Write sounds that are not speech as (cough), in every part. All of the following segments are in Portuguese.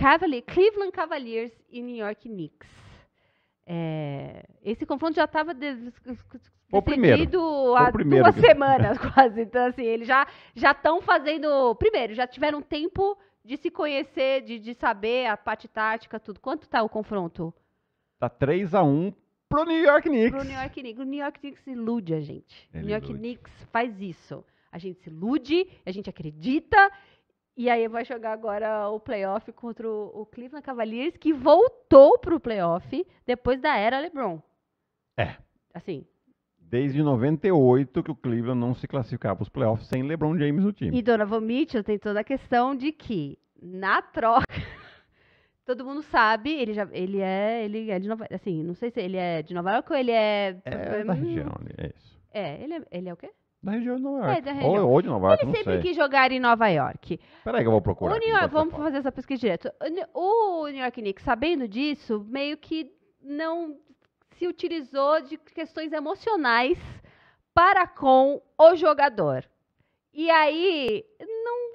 Cavalier, Cleveland Cavaliers e New York Knicks. É, esse confronto já estava decidido há duas que- semanas (laughs) quase. Então, assim, eles já já estão fazendo. Primeiro, já tiveram tempo de se conhecer, de, de saber a parte tática, tudo. Quanto tá o confronto? Tá 3x1 pro New York Knicks. Pro New York Knicks. O New York Knicks ilude a gente. O Ele New York ilude. Knicks faz isso. A gente se ilude, a gente acredita. E aí vai jogar agora o playoff contra o, o Cleveland Cavaliers, que voltou pro playoff depois da era LeBron. É. Assim. Desde 98 que o Cleveland não se classificava para os playoffs sem LeBron James no time. E Donovan Mitchell tem toda a questão de que, na troca, (laughs) todo mundo sabe, ele já ele é, ele é de Nova assim, não sei se ele é de Nova York ou ele é É da região é isso. É, ele é, ele é o quê? Da região de Nova É, York. da Ou, região. ou de Nova York, Ele sempre sei. quis jogar em Nova York. Peraí que eu vou procurar. O aqui York, vamos fazer essa pesquisa direto. O New- O York Knicks, sabendo disso, meio que não se utilizou de questões emocionais para com o jogador. E aí, não,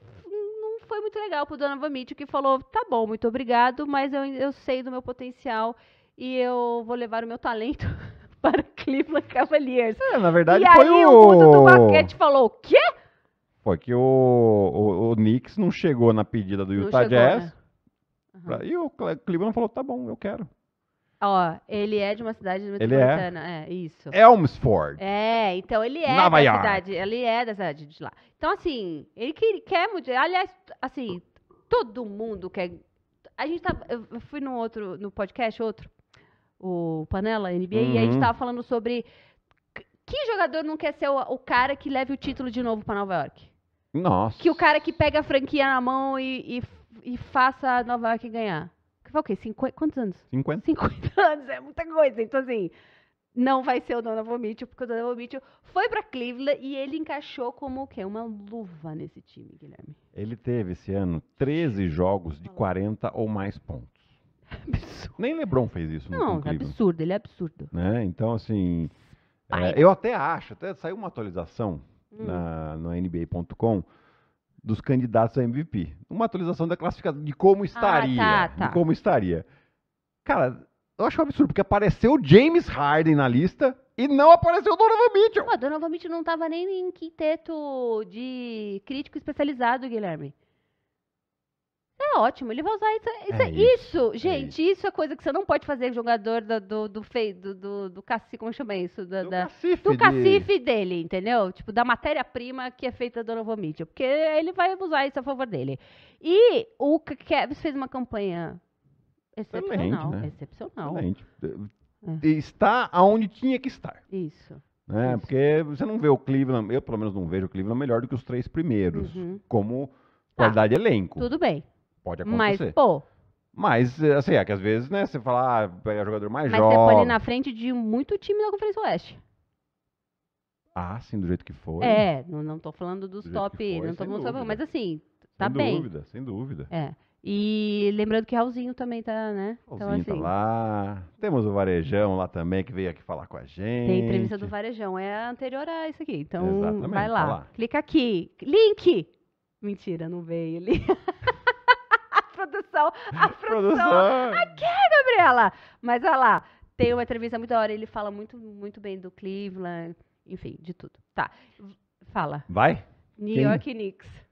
não foi muito legal pro Donovan Mitchell, que falou, tá bom, muito obrigado, mas eu, eu sei do meu potencial e eu vou levar o meu talento (laughs) para o Cleveland (laughs) Cavaliers. É, na verdade e foi aí o... o mundo do basquete (laughs) falou, o quê? Foi que o, o, o Knicks não chegou na pedida do Utah chegou, Jazz. né? Pra- E o Cle- Cleveland falou, tá bom, eu quero. Ó, ele é de uma cidade é? metropolitana. É, isso. Elmsford. É, então ele é Nova da York. cidade, ele é da cidade de lá. Então, assim, ele que- quer mudar. Aliás, assim, todo mundo quer. A gente tá. Eu eu fui no outro, no podcast, outro, o Panela NBA, e a gente Uhum. tava falando sobre que- jogador não quer ser o, o cara que leve o título de novo pra Nova York? Nossa. Que o cara que pega a franquia na mão e, e, e faça a Nova York ganhar. Que foi o quê? 50, quantos anos? 50. 50 (laughs) anos, é muita coisa. Então, assim, não vai ser o Donovan Mitchell, porque o Donovan Mitchell foi pra Cleveland e ele encaixou como o quê? Uma luva nesse time, Guilherme. Ele teve esse ano 13 jogos de 40 ou mais pontos. Absurdo. Nem LeBron fez isso no Não, com é absurdo, ele é absurdo. né? Então, assim, é, eu até acho, até saiu uma atualização Hum. na, no NBA.com dos candidatos a MVP. Uma atualização da classificação, de como estaria. tá, tá. De como estaria. Cara, eu acho um absurdo, porque apareceu o James Harden na lista e não apareceu o Donovan Mitchell. Pô, Donovan Mitchell não tava nem em quinteto de crítico especializado, Guilherme. É ótimo, ele vai usar isso. Isso, É é isso, isso, gente, isso. é coisa que você não pode fazer jogador do, do, do, fei- do, do, do cacife, como chama isso? Da, Do da- cacife do cacife dele, entendeu? Tipo, da matéria-prima que é feita do Mitchell. Porque ele vai usar isso a favor dele. E o K- Cavs fez uma campanha excepcional. né? Excepcional. Excelente. É. Está aonde tinha que estar. Isso. Né? Isso. Porque você não vê o Cleveland, eu pelo menos não vejo o Cleveland melhor do que os três primeiros. Uhum. Como Tá. qualidade de elenco. Tudo bem. Pode Mas, acontecer. pô, Mas, é, assim, é que às vezes, né, você fala, ah, pega jogador mais mas você põe jovem. ele na frente de muito time da Conferência Oeste. Ah, sim, do jeito que foi. É, não, não tô falando dos Do top, foi, não tô sem falando dúvida. mas assim, tá sem bem. dúvida, sem dúvida. É. E lembrando que Raulzinho também tá, né? Então, Zinho tá assim, lá. Temos o Varejão lá também, que veio aqui falar com a gente. Tem entrevista do Varejão, é a anterior a isso aqui. Então, Exatamente, vai tá lá. lá. Clica aqui. Link! Mentira, não veio ali. (laughs) produção, a (laughs) produção. Produção. Gabriela! Mas olha lá, tem uma entrevista muito da hora, ele fala muito, muito bem do Cleveland, enfim, de tudo. Tá, fala. Vai? New Quem? York Knicks.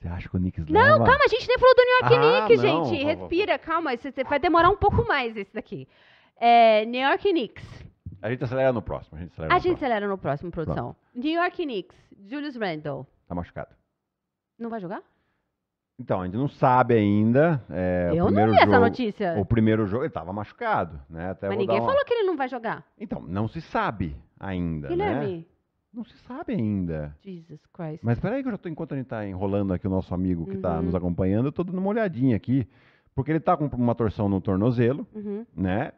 Você acha que o Knicks Não, leva? calma, a gente nem falou do New York Ah, Knicks, não, gente. Respira, calma, isso- vai demorar um pouco mais esse daqui. É, New York Knicks. A gente acelera no próximo. A gente acelera A no gente próximo. acelera no próximo, produção. New York Knicks, Julius Randle. Tá machucado. Não vai jogar? Então, a gente não sabe ainda. é, o Eu não primeiro vi essa jogo, notícia. O primeiro jogo, ele tava machucado, né? Até Mas ninguém uma- falou que ele não vai jogar. Então, não se sabe ainda, né? Guilherme. Não se sabe ainda. Jesus Christ. Mas peraí que eu já tô, enquanto a gente tá enrolando aqui o nosso amigo que tá Uhum. nos acompanhando, eu tô dando uma olhadinha aqui. Porque ele tá com uma torção no tornozelo, Uhum. né?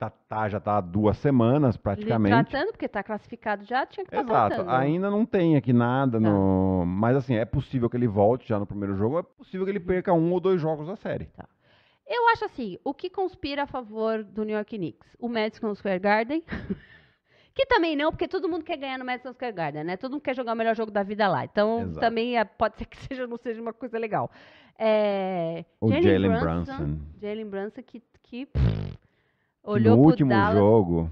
Tá, tá- já tá há duas semanas Ele praticamente. Tratando, porque tá classificado já, tinha que estar Exato. tratando. Ainda não tem aqui nada Tá. no. Mas assim, é possível que ele volte já no primeiro jogo, é possível Uhum. que ele perca um ou dois jogos da série. Eu acho assim, o que conspira a favor do New York Knicks? O Madison Square Garden. (laughs) que também não, porque todo mundo quer ganhar no Madison Square Garden, né? Todo mundo quer jogar o melhor jogo da vida lá. Então, Exato. também é- pode ser que (laughs) seja, não seja uma coisa legal. É, O Jalen Brunson. Brunson. Jalen Brunson que, que pff, Que olhou no último Dallas. jogo,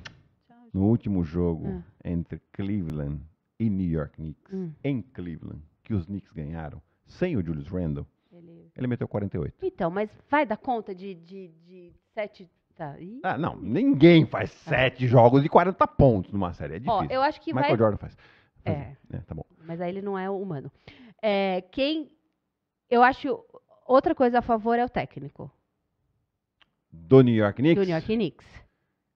no último jogo Ah. entre Cleveland e New York Knicks, Hum. em Cleveland, que os Knicks ganharam, sem o Julius Randle, Ele- ele meteu 48. Então, mas vai dar conta de, de, de sete. Tá. Ah, não, ninguém faz sete jogos de 40 pontos numa série, é Ó, difícil. eu acho que Michael vai. Jordan faz. Faz, É. é, tá bom. Mas aí ele não é humano. É, quem. Eu acho. Outra coisa a favor é o técnico Do New York Knicks, do New York Knicks.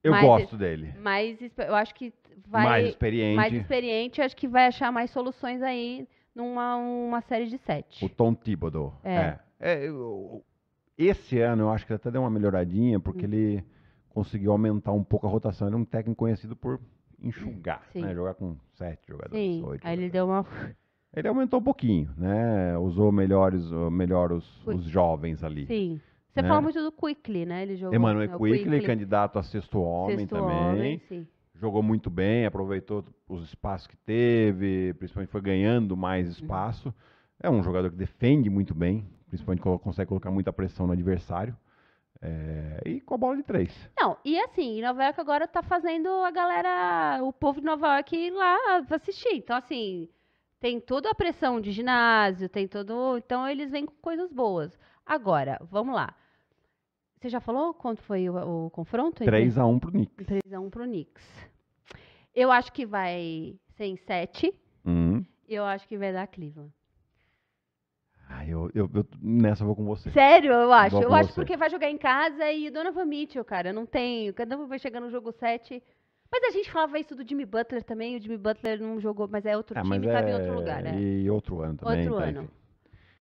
eu Mas- gosto dele. Mas eu acho que vai. mais experiente. mais experiente, acho que vai achar mais soluções aí numa uma série de sete. O Tom Thibodeau. É. É. É, eu- esse ano eu acho que ele até deu uma melhoradinha, Hum. porque ele conseguiu aumentar um pouco a rotação. Ele é um técnico conhecido por enxugar, Sim. né? Jogar com sete jogadores, Sim, oito aí ele deu uma. Ele aumentou um pouquinho, né? Usou melhores, melhor os, os jovens ali. Sim. Você Né? fala muito do Quickly, né? Ele jogou. Emmanuel é o Quickly, candidato a sexto homem sexto também. homem, sim. Jogou muito bem, aproveitou os espaços que teve, principalmente foi ganhando mais Uhum. espaço. É um jogador que defende muito bem, principalmente consegue colocar muita pressão no adversário. É, e com a bola de três. Não, e assim, Nova York agora tá fazendo a galera, o povo de Nova York ir lá assistir. Então, assim, tem toda a pressão de ginásio, tem todo. Então, eles vêm com coisas boas. Agora, vamos lá. Você já falou quanto foi o, o confronto? 3x1 pro Knicks. 3x1 pro Knicks. Eu acho que vai ser em 7. Hum. Eu acho que vai dar Cleveland. Ah, eu, eu, eu- nessa eu vou com você. Sério, eu acho. Eu com acho você. porque vai jogar em casa e Donovan Mitchell, cara. Não tem. Cada um vai chegar no jogo 7. Mas a gente falava isso do Jimmy Butler também. O Jimmy Butler não jogou, mas é outro Ah, time mas e tava em é- outro lugar, né? E outro ano também. Outro tá, ano. enfim.